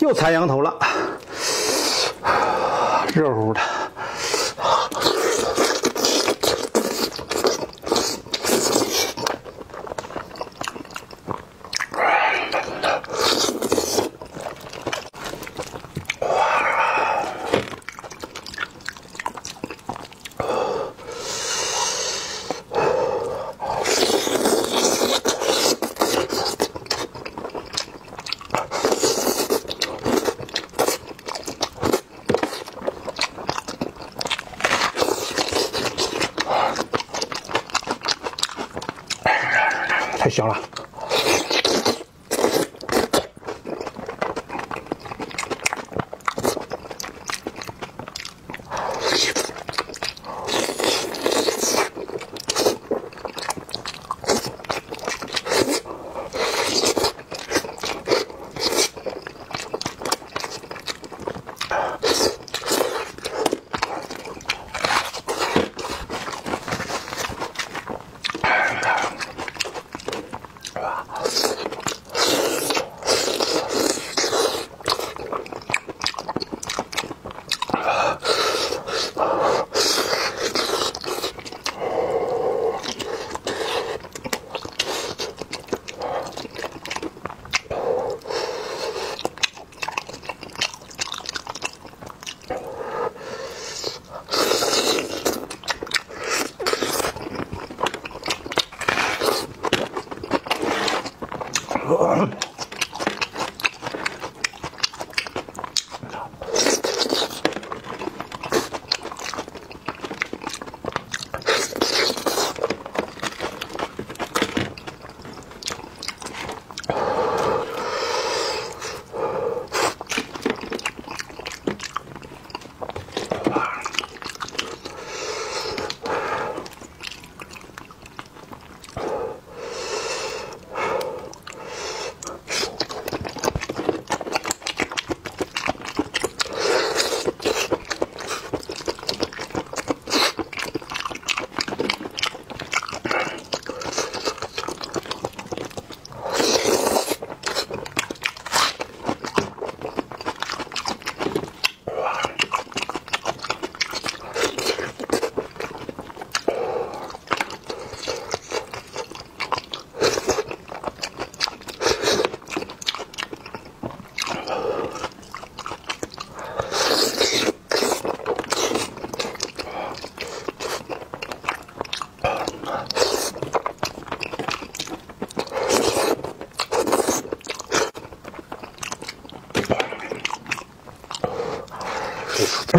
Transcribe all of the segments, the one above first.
又采羊头了，热乎的。太香了。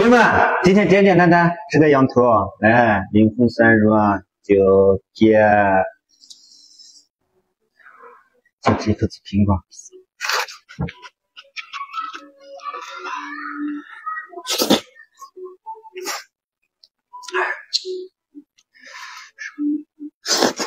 兄弟们，今天简简单单吃个羊头，来，灵魂三入啊，就接切一份子苹果。you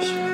一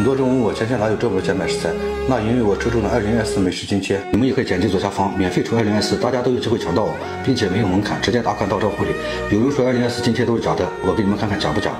很多人问我，前线哪有这么多钱买食材？那因为我抽中了二零二四美食津贴，你们也可以点击左下方免费抽二零二四，大家都有机会抢到，并且没有门槛，直接打卡到账户里。有人说二零二四津贴都是假的，我给你们看看假不假。